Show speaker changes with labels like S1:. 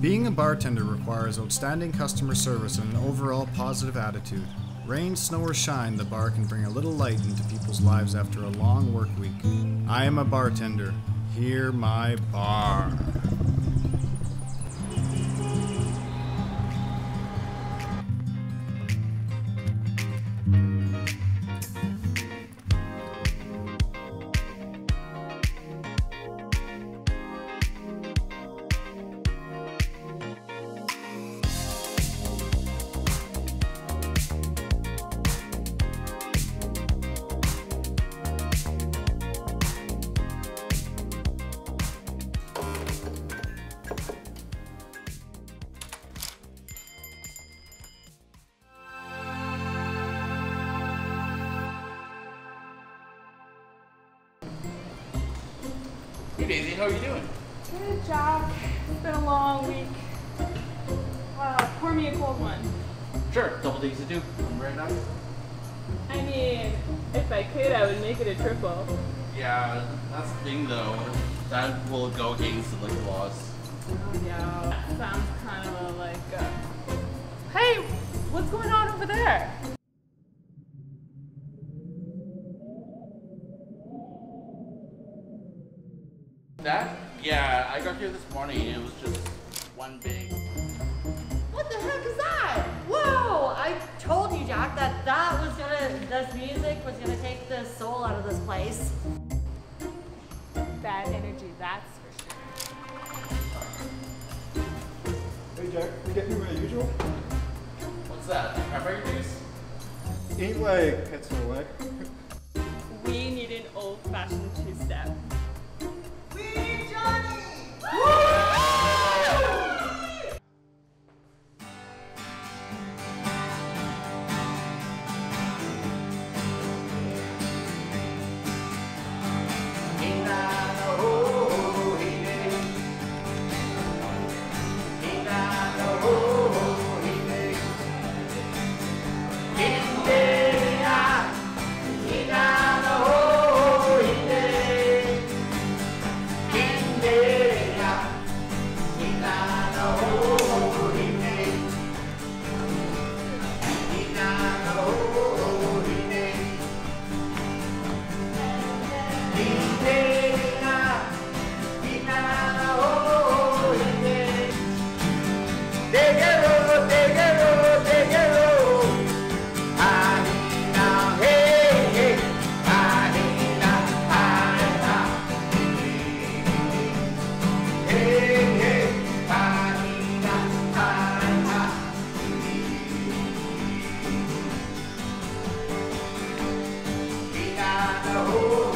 S1: Being a bartender requires outstanding customer service and an overall positive attitude. Rain, snow, or shine, the bar can bring a little light into people's lives after a long work week. I am a bartender. Hear my bar.
S2: Hey Daisy, how are you doing?
S3: Good, Jack. It's been a long week. Wow, pour me a cold one.
S2: Sure, double Daisy do. Right now?
S3: I mean, if I could, I would make it a triple.
S2: Yeah, that's the thing though. That will go against the liquor laws.
S3: Oh, yeah. That sounds kind of like, uh... Hey, what's going on over there?
S2: That? Yeah, I got here this morning and it was just one big.
S4: What the heck is that? Whoa! I told you, Jack, that that was gonna, this music was gonna take the soul out of this place.
S3: Bad energy, that's for sure.
S5: Hey Jack, we get you as usual?
S2: What's that? Cranberry juice?
S5: Ain't like pencil away.
S3: We need an old-fashioned two-step. Oh.